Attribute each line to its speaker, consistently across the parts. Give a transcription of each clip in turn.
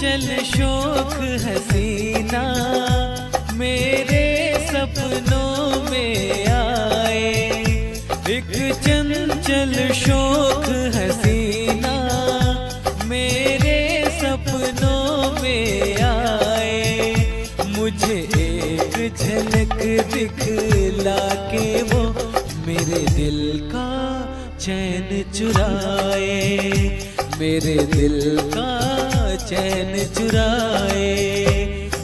Speaker 1: चंचल शोक हसीना मेरे सपनों में आए। एक चंचल शोक हसीना मेरे सपनों में आए। मुझे एक झलक दिखला के वो मेरे दिल का चैन चुराए। मेरे दिल का चैन चुराए।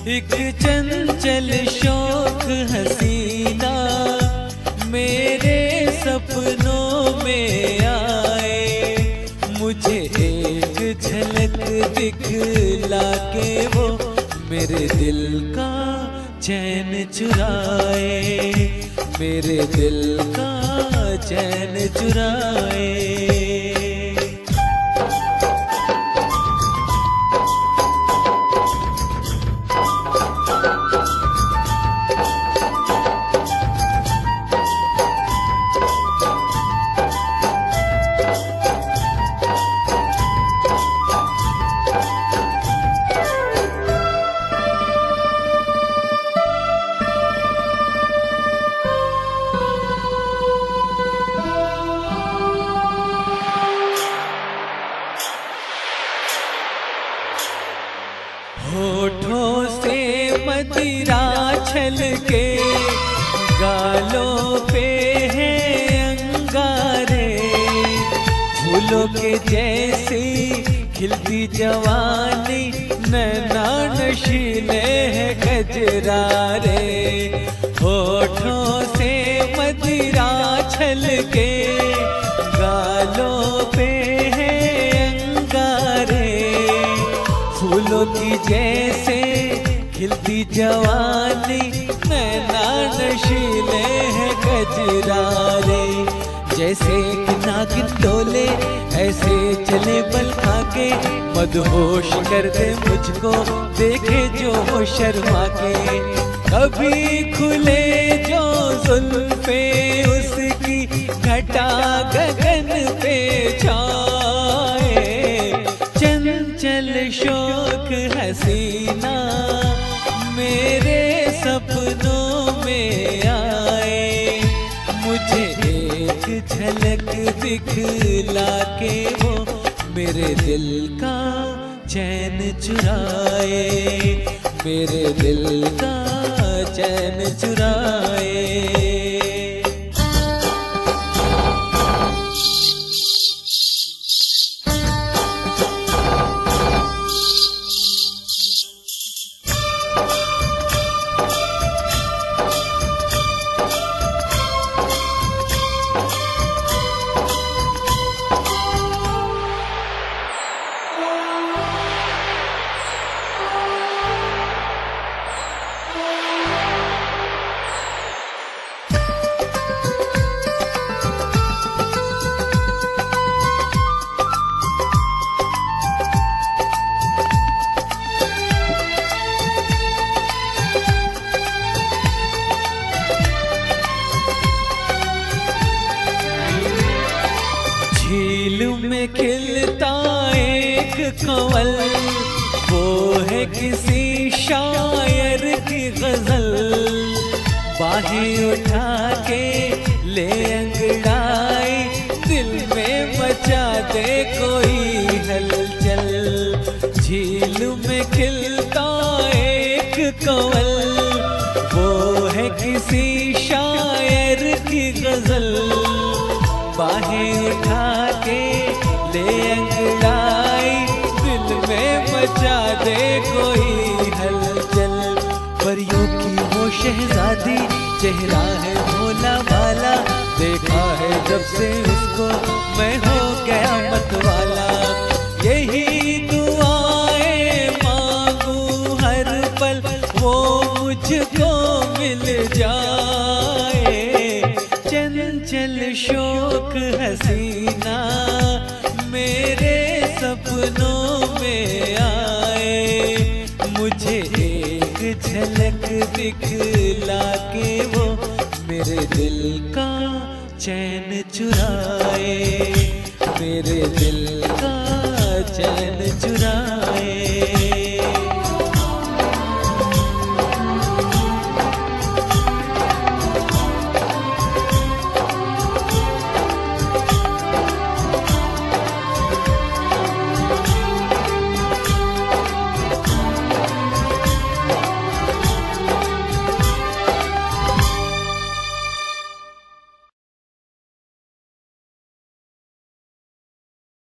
Speaker 1: एक चंचल शौक हसीना मेरे सपनों में आए। मुझे एक झलक दिखला के वो मेरे दिल का चैन चुराए। मेरे दिल का चैन चुराए। होठों से मदिरा छल के गालों पे है अंगारे। फूलों के जैसी खिलती जवानी नैना नशीले है गजरारे होठों से मदिरा छल के खिलती जवानी, नैना नशीले है गजरारे। जैसे कि नागिन डोले ऐसे चले बल खाके। मदहोश कर दे मुझको, देखे जो शर्मा के कभी खुले जो जुल्फे, उसकी घटा गगन पे छाए। चंचल शोक हसीना झलक दिखला के वो मेरे दिल का चैन चुराए मेरे दिल का चैन चुराए। में खिलता एक कंवल। वो है किसी शायर की गज़ल। बाहें उठा के ले अंगड़ाई, दिल में मचा दे कोई हलचल। झील में खिलता एक कंवल। वो है किसी शायर की गज़ल। बाहें उठा के दे कोई हलचल, परियों की वो शहजादी, चेहरा है भोला भाला, देखा है जब से उसको मैं हो गया मतवाला। यही दुआएँ मांगू हर पल, वो मुझको मिल जाए। चंचल शोक हसीना मेरे सपनों में आए दिखला के वो मेरे दिल का चैन चुराए मेरे दिल का चैन चुराए।